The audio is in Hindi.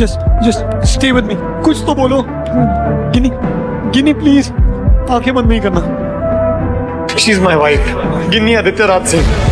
Just just stay with me कुछ तो बोलो। गिनी गिनी प्लीज़ आँखें बंद नहीं करना। She is my wife Gini, Aditya Raj Singh.